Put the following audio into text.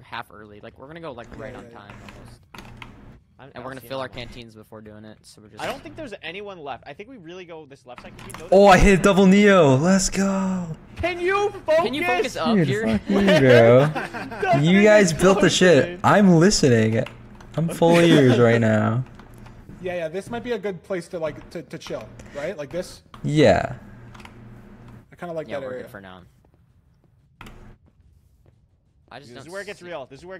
half early. Like we're gonna go like right Yeah, on yeah, yeah. time almost, I'm- I and we're gonna fill our canteens before doing it. So we're just. I don't think there's anyone left. I think we really go this left side. 'cause we know Oh, I hit double Neo. Let's go. Can you focus? Can you focus up Dude, here? fuck you, bro. You guys built the shit. I'm listening. I'm full ears right now. Yeah, yeah. This might be a good place to like to, to chill, right? Like this. Yeah. I kind of like Yeah, that we're area. good for now. I just This is where it gets real. This is where.